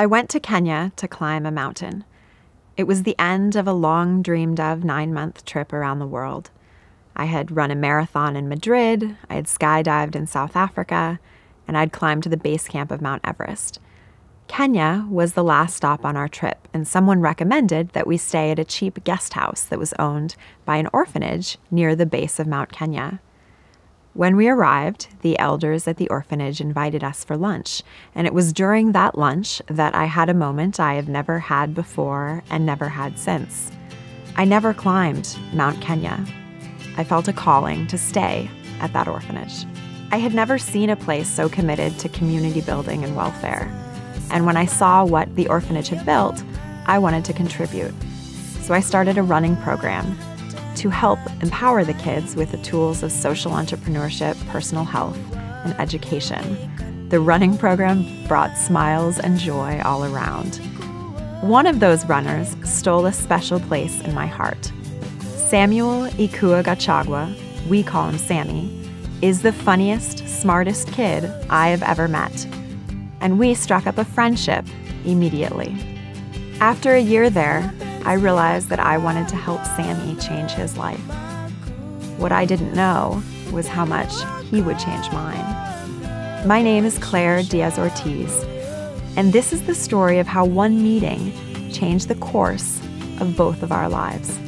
I went to Kenya to climb a mountain. It was the end of a long dreamed of nine month trip around the world. I had run a marathon in Madrid, I had skydived in South Africa, and I'd climbed to the base camp of Mount Everest. Kenya was the last stop on our trip, and someone recommended that we stay at a cheap guest house that was owned by an orphanage near the base of Mount Kenya. When we arrived, the elders at the orphanage invited us for lunch, and it was during that lunch that I had a moment I have never had before and never had since. I never climbed Mount Kenya. I felt a calling to stay at that orphanage. I had never seen a place so committed to community building and welfare. And when I saw what the orphanage had built, I wanted to contribute. So I started a running program to help empower the kids with the tools of social entrepreneurship, personal health, and education. The running program brought smiles and joy all around. One of those runners stole a special place in my heart. Samuel Ikua Gachagua, we call him Sammy, is the funniest, smartest kid I have ever met and we struck up a friendship immediately. After a year there, I realized that I wanted to help Sammy change his life. What I didn't know was how much he would change mine. My name is Claire Diaz Ortiz, and this is the story of how one meeting changed the course of both of our lives.